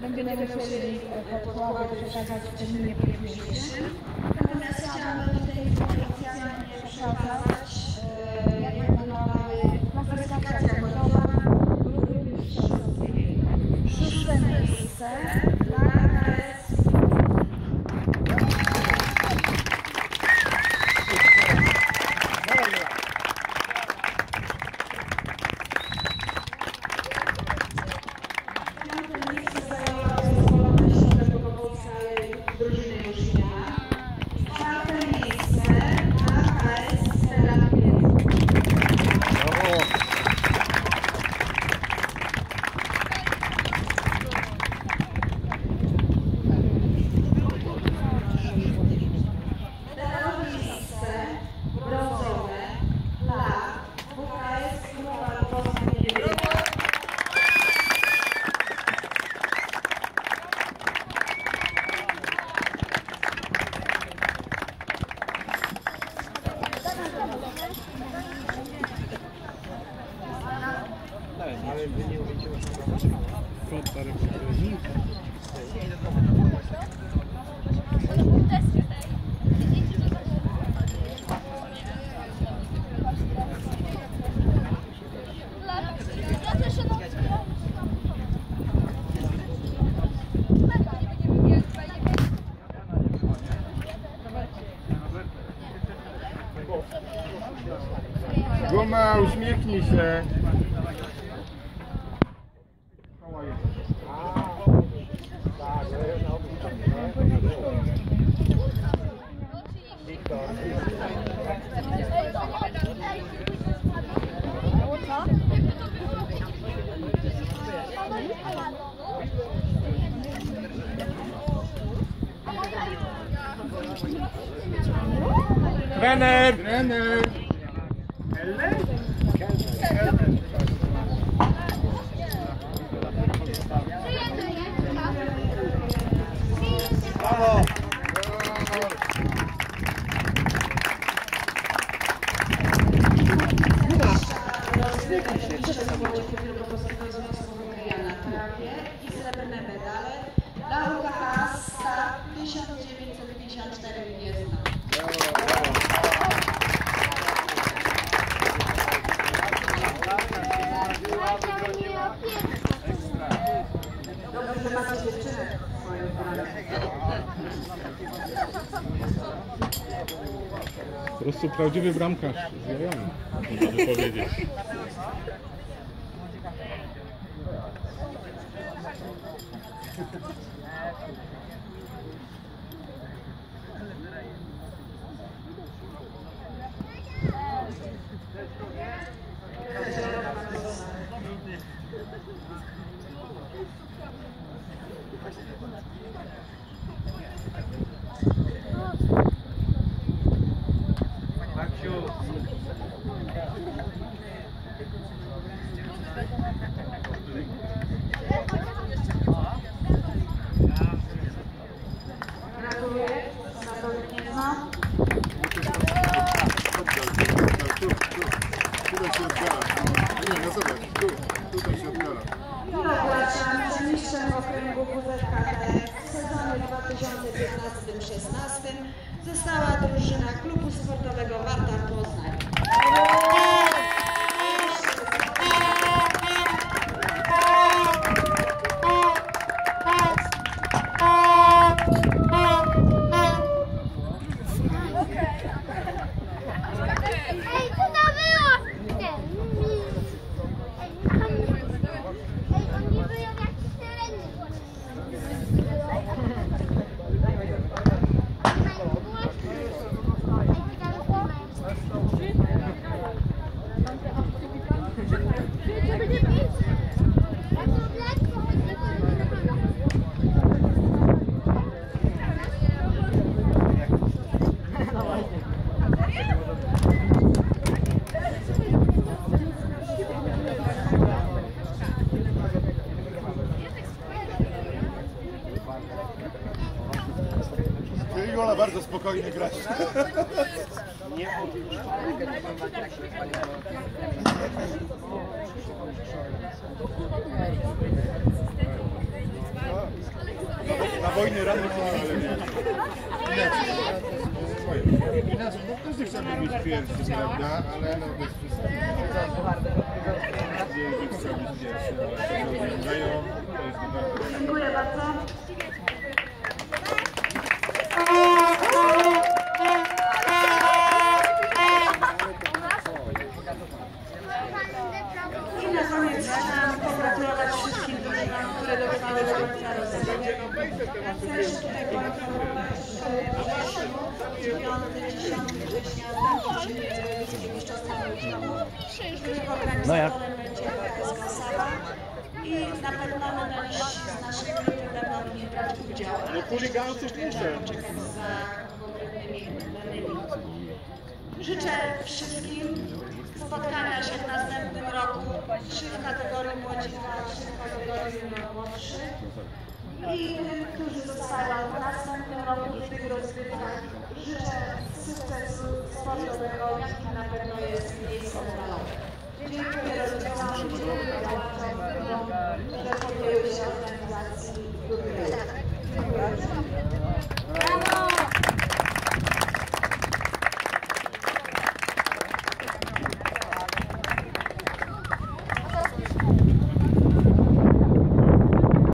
będziemy musieli podłogę przekazać w terminie późniejszym. Natomiast chciałam do tej oficjalnie przekazać, e, jak wyglądały klasyfikacja gotowa, grupy 6 miejsce. Taylor. Renner! Renner! Kelner? Kelner. Brawo! Laura Hasta, 50 że macie dziewczynę. Po prostu prawdziwy bramkarz z Jajami, można powiedzieć. Została drużyna klubu sportowego Warta spokojnie grać. Na wojnie rano to ale nie. Inaczej. No każdy chciałby być pierwszy, prawda? Ale no bez przesady. Każdy chce być pierwszy, ale nie. To jest bardzo. I na koniec chciałam pogratulować wszystkim rozgrywki. Chcę jeszcze tutaj e, września których organizatorem będzie PSK Saba. I na pewno medaliści z naszej grupy będą w nim brać udział. No chuliganców muszę. Czekać za konkretnymi danymi. Życzę wszystkim spotkania się w następnym roku, trzy w kategorii młodzika, trzy w kategorii młodszych. I tym, którzy zostają w następnym roku w tych rozgrywkach, życzę sukcesu sportowego, jakim na pewno jest miejsce medalowe. Dziękuję rodzicom, dziękuję działaczom, że podjęły się organizacji grupy. Dziękuję. Brawo!